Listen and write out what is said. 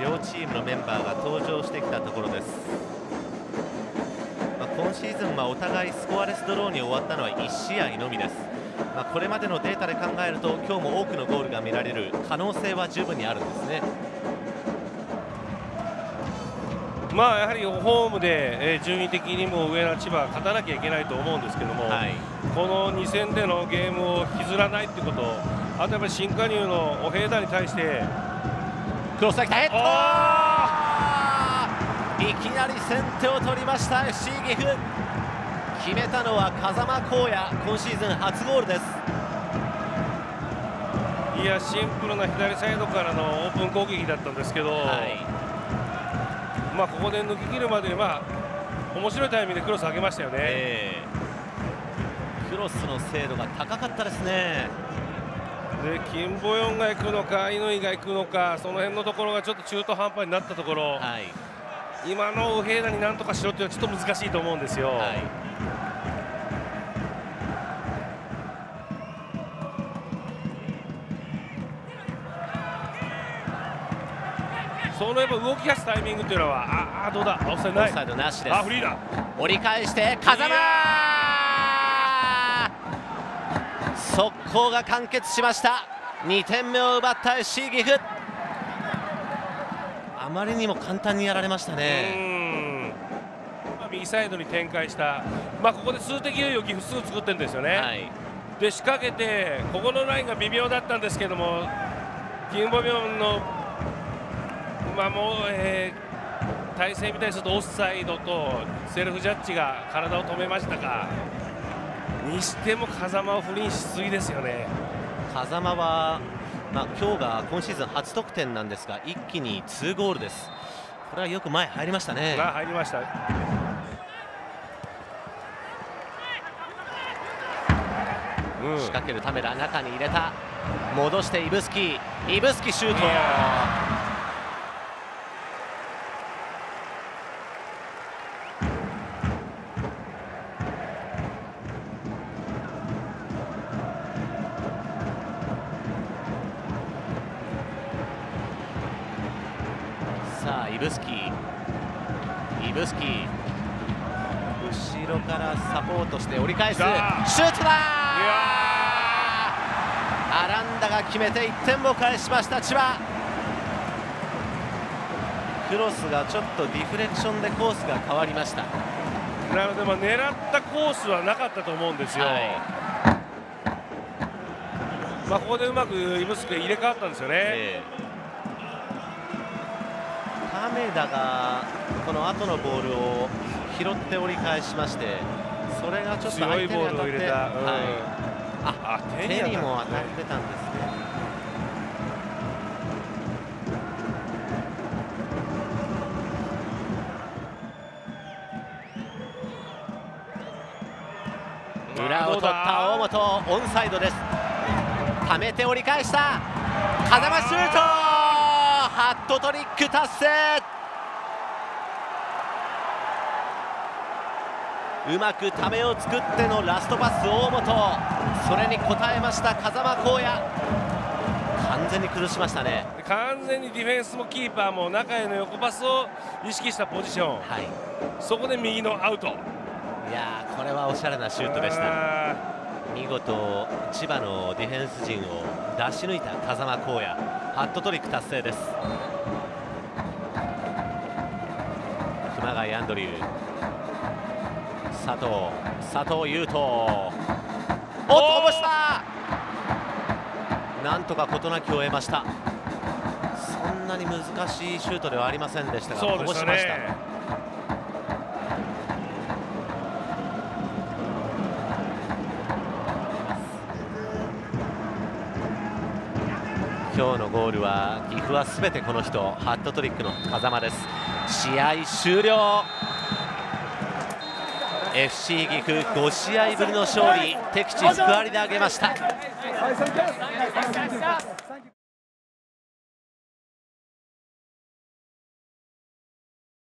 両チームのメンバーが登場してきたところです、まあ、今シーズンはお互いスコアレスドローに終わったのは1試合のみです、まあ、これまでのデータで考えると今日も多くのゴールが見られる可能性は十分にあるんですね。まあやはりホームで、え順位的にも上な千葉は勝たなきゃいけないと思うんですけども、はい、この2戦でのゲームを引きずらないということあとやっぱり新加入のオヘイダに対してクロスが来たヘッドいきなり先手を取りました FC 岐阜。決めたのは風間光也今シーズン初ゴールです。いやシンプルな左サイドからのオープン攻撃だったんですけど、はい、まあここで抜き切るまでまあ面白いタイミングでクロス上げましたよね、えー、クロスの精度が高かったですねでキンボヨンが行くのか乾が行くのかその辺のところがちょっと中途半端になったところ、はい、今のウヘイダになんとかしろっていうのはちょっと難しいと思うんですよ。はい。そのやっぱ動き出すタイミングというのはああどうだ？オフサイドない。オフサイドなしです。あフリーだ。折り返して風間攻が完結しました。2点目を奪った FC 岐阜。あまりにも簡単にやられましたね。右サイドに展開した、まあ、ここで数的優位を岐阜すぐ作ってるんですよね、はい、で仕掛けてここのラインが微妙だったんですけどもキンボビョンの、まあもうえー、体勢みたいにするとオフサイドとセルフジャッジが体を止めましたか。にしても風間を不倫しすぎですよね。風間は、まあ、今日が今シーズン初得点なんですが一気に2ゴールです。これはよく前入りましたね。入りました。うん、仕掛けるためら中に入れた。戻してイブスキー。イブスキシュートブスキーイブスキー後ろからサポートして折り返す。シュートだ!アランダが決めて1点を返しました千葉。クロスがちょっとディフレクションでコースが変わりました。なので、まあ、狙ったコースはなかったと思うんですよ、はい、まあ、ここでうまくイブスキー入れ替わったんですよね、えーメダがこの後のボールを拾って折り返しましてそれがちょっと相手に当たって、うん、はい、あ手にも当たってたんですね。裏を取った大本オンサイドです。ためて折り返した。風間シュートハットトリック達成。うまくためを作ってのラストパス大本。それに応えました風間光也。完全に崩しましたね。完全にディフェンスもキーパーも中への横パスを意識したポジション、はい、そこで右のアウト。いやこれはおしゃれなシュートでした見事千葉のディフェンス陣を出し抜いた風間光也。ハットトリック達成です。熊谷アンドリュー。佐藤佐藤優斗。おっとこぼした。なんとか事なきを得ました。そんなに難しいシュートではありませんでしたがこぼしました今日のゴールは岐阜は全てこの人ハットトリックの風間です。試合終了。FC 岐阜5試合ぶりの勝利。敵地福割で挙げました。